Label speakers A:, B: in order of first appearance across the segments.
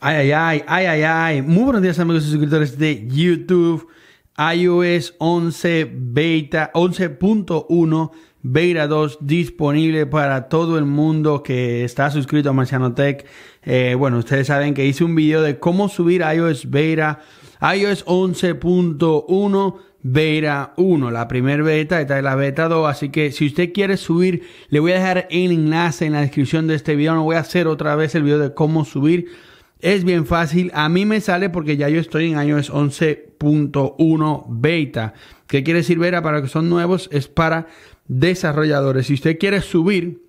A: Ay, ay, ay, ay, ay, ay. Muy buenos días amigos y suscriptores de YouTube. iOS 11 beta 11.1 beta 2 disponible para todo el mundo que está suscrito a Marciano Tech. Eh, bueno, ustedes saben que hice un video de cómo subir iOS beta iOS 11.1 beta 1, la primera beta, esta es la beta 2, así que si usted quiere subir, le voy a dejar el enlace en la descripción de este video, no voy a hacer otra vez el video de cómo subir es bien fácil. A mí me sale porque ya yo estoy en iOS 11.1 beta. ¿Qué quiere decir beta? Para que son nuevos, es para desarrolladores. Si usted quiere subir,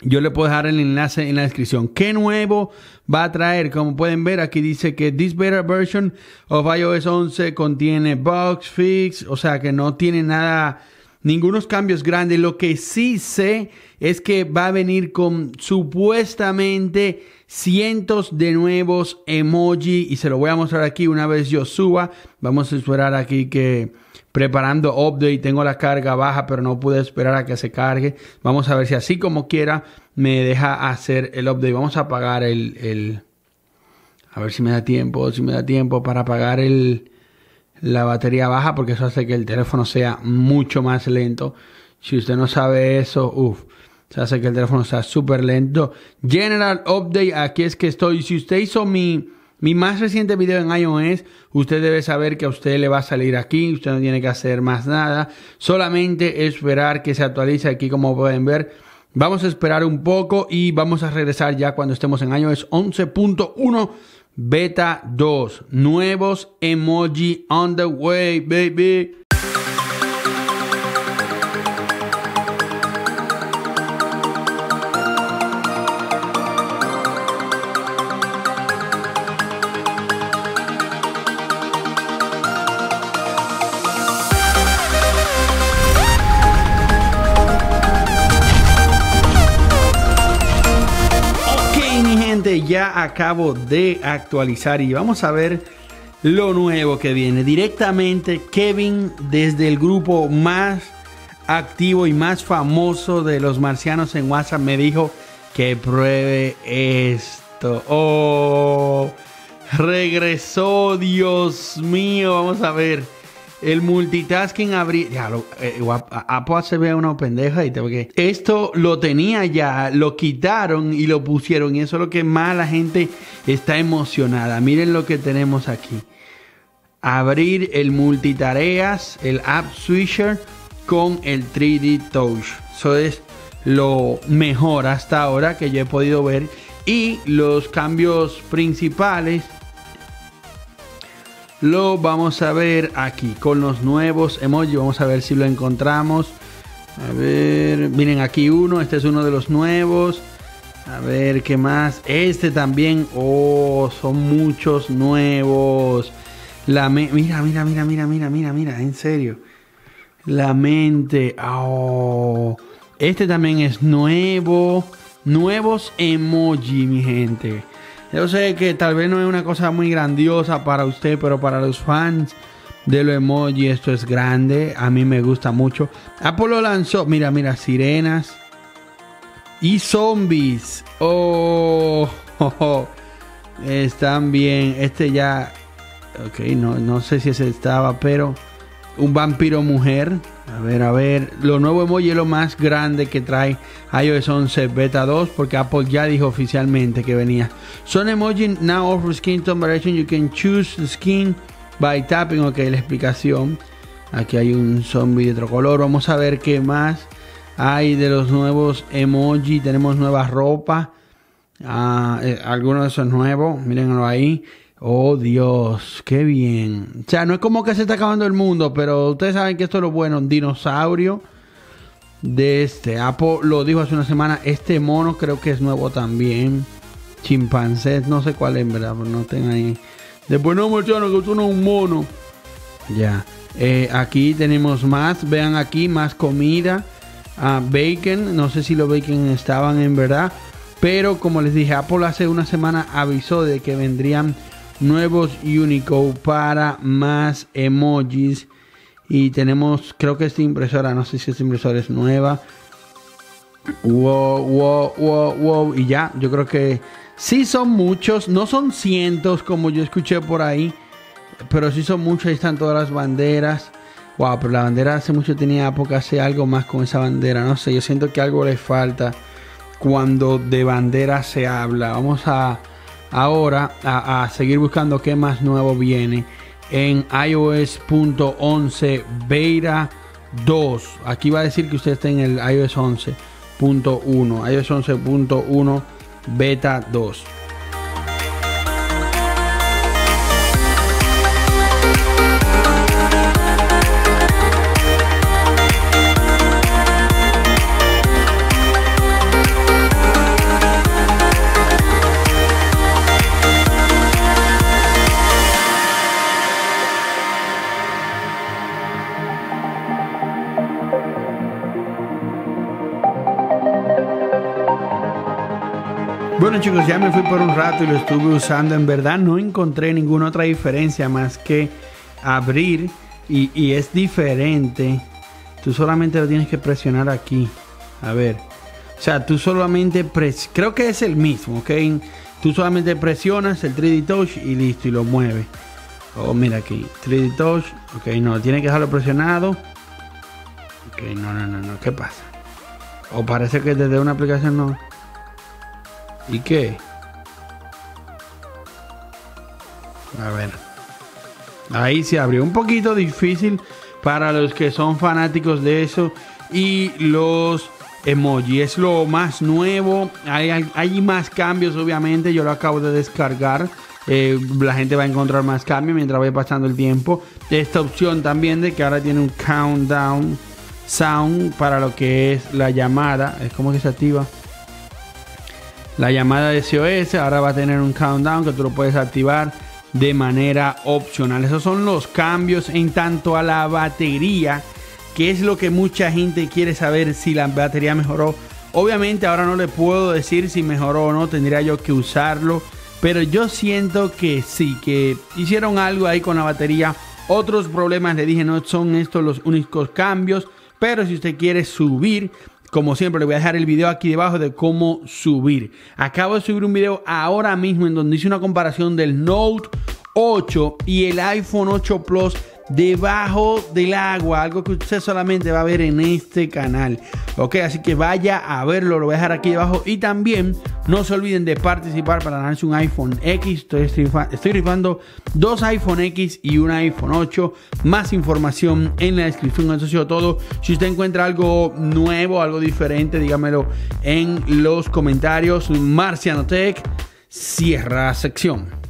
A: yo le puedo dejar el enlace en la descripción. ¿Qué nuevo va a traer? Como pueden ver, aquí dice que this beta version of iOS 11 contiene bugs fix, o sea que no tiene nada ningunos cambios grandes. Lo que sí sé es que va a venir con supuestamente cientos de nuevos emoji y se lo voy a mostrar aquí una vez yo suba. Vamos a esperar aquí que preparando update tengo la carga baja pero no pude esperar a que se cargue. Vamos a ver si así como quiera me deja hacer el update. Vamos a apagar el, el a ver si me da tiempo, si me da tiempo para apagar el la batería baja porque eso hace que el teléfono sea mucho más lento. Si usted no sabe eso, uff, se hace que el teléfono sea súper lento. General Update, aquí es que estoy. Si usted hizo mi, mi más reciente video en iOS, usted debe saber que a usted le va a salir aquí. Usted no tiene que hacer más nada. Solamente esperar que se actualice aquí como pueden ver. Vamos a esperar un poco y vamos a regresar ya cuando estemos en iOS 11.1 Beta 2. Nuevos emoji on the way, baby. Ya acabo de actualizar y vamos a ver lo nuevo que viene. Directamente Kevin desde el grupo más activo y más famoso de los marcianos en WhatsApp me dijo que pruebe esto. Oh, regresó, Dios mío, vamos a ver. El multitasking abrir. Ya, lo, eh, se ve una pendeja y te esto lo tenía ya, lo quitaron y lo pusieron. Y eso es lo que más la gente está emocionada. Miren lo que tenemos aquí. Abrir el multitareas, el app switcher con el 3D touch. Eso es lo mejor hasta ahora que yo he podido ver. Y los cambios principales lo vamos a ver aquí con los nuevos emojis. Vamos a ver si lo encontramos. A ver, miren aquí uno. Este es uno de los nuevos. A ver qué más. Este también. Oh, son muchos nuevos. La mira, mira, mira, mira, mira, mira, mira. En serio. La mente. Oh. Este también es nuevo. Nuevos emoji, mi gente. Yo sé que tal vez no es una cosa muy grandiosa para usted, pero para los fans de los emoji esto es grande. A mí me gusta mucho. Apolo lanzó, mira, mira, sirenas y zombies. Oh, están bien. Este ya, ok, no, no sé si ese estaba, pero un vampiro mujer. A ver, a ver. Lo nuevo emoji es lo más grande que trae iOS 11 Beta 2 porque Apple ya dijo oficialmente que venía. Son emoji now offer skin tone variation. You can choose the skin by tapping. Ok, la explicación. Aquí hay un zombie de otro color. Vamos a ver qué más hay de los nuevos emoji. Tenemos nueva ropa. Ah, eh, algunos de esos nuevos. Mírenlo ahí. Oh Dios, qué bien. O sea, no es como que se está acabando el mundo, pero ustedes saben que esto es lo bueno. Dinosaurio de este. Apple lo dijo hace una semana. Este mono creo que es nuevo también. Chimpancé, no sé cuál es, verdad, pero no tengo ahí. Después no, muchachos, que esto no es un mono. Ya. Eh, aquí tenemos más. Vean aquí, más comida. Ah, bacon. No sé si los bacon estaban en verdad. Pero como les dije, Apple hace una semana avisó de que vendrían nuevos Unicode para más emojis. Y tenemos, creo que esta impresora, no sé si esta impresora es nueva. Wow, wow, wow, wow. Y ya, yo creo que Sí son muchos, no son cientos como yo escuché por ahí, pero sí son muchos, ahí están todas las banderas. Wow, pero la bandera hace mucho tenía época, hace algo más con esa bandera, no sé, yo siento que algo le falta cuando de bandera se habla. Vamos a ahora a, a seguir buscando qué más nuevo viene en iOS.11 Beta 2. Aquí va a decir que usted está en el iOS 11.1, iOS 11.1 Beta 2. Chicos, ya me fui por un rato y lo estuve usando. En verdad no encontré ninguna otra diferencia más que abrir y, es diferente. Tú solamente lo tienes que presionar aquí. A ver. O sea, tú solamente pres creo que es el mismo, ¿ok? Tú solamente presionas el 3D Touch y listo, y lo mueve. Oh, mira aquí, 3D Touch. Ok, no, tiene que dejarlo presionado. Ok, no, no, no, no, ¿qué pasa? O parece que desde una aplicación no. ¿Y qué? A ver. Ahí se abrió. Un poquito difícil para los que son fanáticos de eso. Y los emojis es lo más nuevo. Hay, hay, más cambios, obviamente. Yo lo acabo de descargar. Eh, la gente va a encontrar más cambios mientras vaya pasando el tiempo. Esta opción también de que ahora tiene un countdown sound para lo que es la llamada. Es como que se activa. La llamada de SOS ahora va a tener un countdown que tú lo puedes activar de manera opcional. Esos son los cambios en tanto a la batería, que es lo que mucha gente quiere saber si la batería mejoró. Obviamente ahora no le puedo decir si mejoró o no, tendría yo que usarlo. Pero yo siento que sí, que hicieron algo ahí con la batería. Otros problemas, le dije, no son estos los únicos cambios. Pero si usted quiere subir como siempre, le voy a dejar el video aquí debajo de cómo subir. Acabo de subir un video ahora mismo en donde hice una comparación del Note 8 y el iPhone 8 Plus debajo del agua, algo que usted solamente va a ver en este canal. Ok, así que vaya a verlo, lo voy a dejar aquí debajo. Y también no se olviden de participar para ganarse un iPhone X. Estoy, estoy rifando dos iPhone X y un iPhone 8. Más información en la descripción. Eso ha sido todo. Si usted encuentra algo nuevo, algo diferente, dígamelo en los comentarios. Marciano Tech cierra sección.